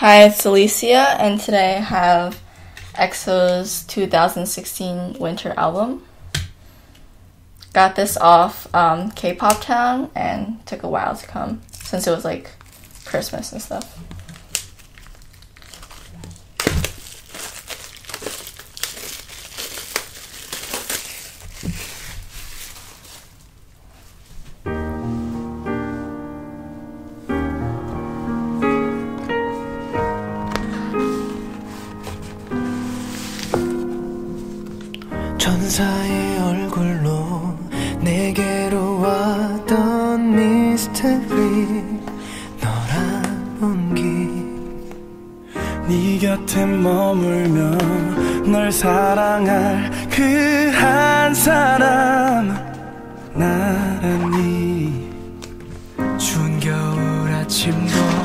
Hi, it's Alicia, and today I have EXO's 2016 winter album. Got this off um, K-Pop Town and took a while to come since it was like Christmas and stuff. 얼굴로 내게로 왔던 미스테리 너란 온기 네 곁에 머물며 널 사랑할 그 한 사람 나란히. 추운 겨울 아침도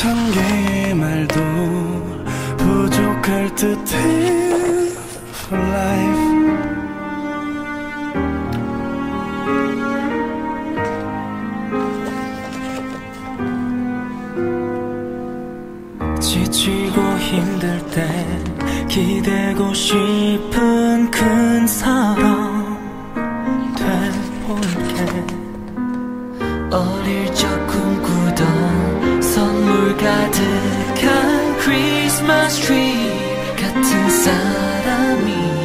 천 개의 말도 부족할 듯해. life 지치고 힘들 때 기대고 싶은 큰 사람 돼볼게. 어릴 적 꿈꾸 크리스마스 트리 같은 사람이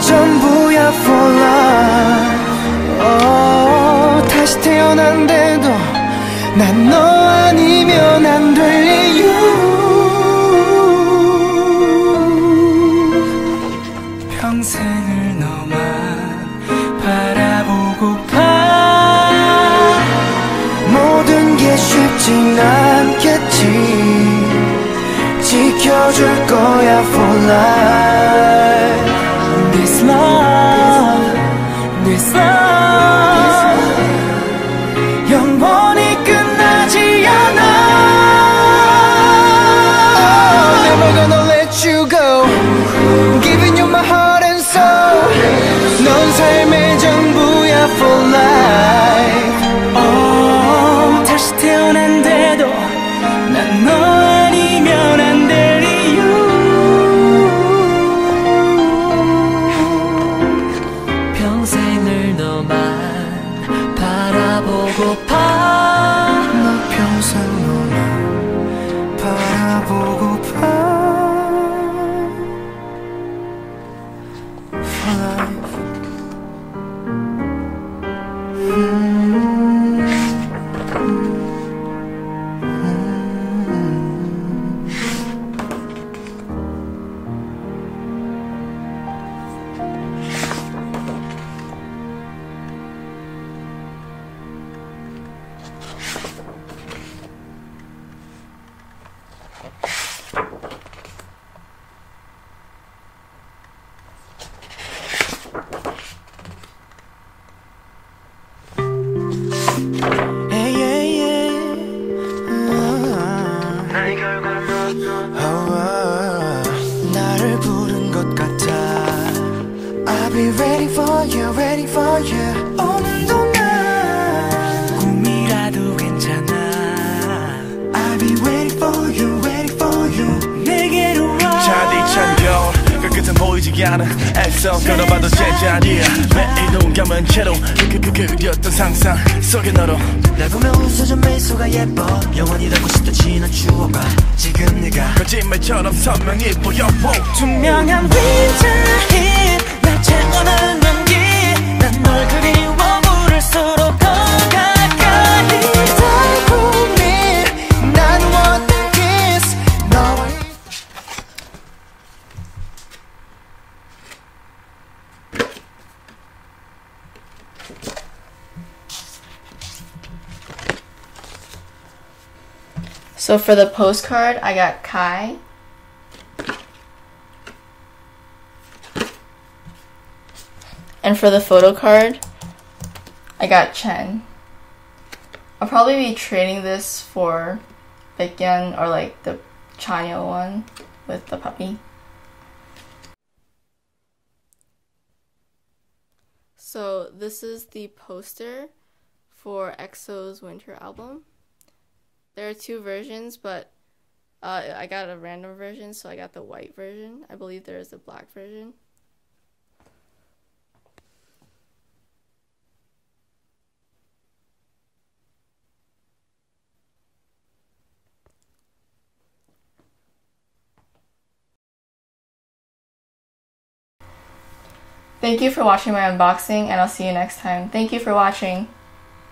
전부야 for life oh, 다시 태어난데도 난 너 아니면 안 될 이유. 평생을 너만 바라보고파 모든 게 쉽진 않겠지. 지켜줄 거야 for life love, this love 영원히 끝나지 않아 Never gonna let you go Giving you my heart and soul 넌 삶의 be ready for you, ready for you. 오늘도 난 꿈이라도 괜찮아. I'll be ready for you, ready for you. 내게로 와. 차디찬 겨울, 끝은 보이지 않아. 애써 걸어봐도 제자리야. 매일 눈감은 채로 그게 그렸던 상상 속에 너로. 날 보면 웃어준 미소가 예뻐. 영원히 담고 싶던 지난 추억과 지금 네가 거짓말처럼 선명히 보여. 투명한 윈터 So for the postcard, I got Kai, And for the photo card, I got Chen. I'll probably be trading this for Baekhyun or like the Chanyeol one with the puppy. So this is the poster for EXO's winter album. There are two versions, but uh, I got a random version, so I got the white version. I believe there is a black version. Thank you for watching my unboxing, and I'll see you next time. Thank you for watching.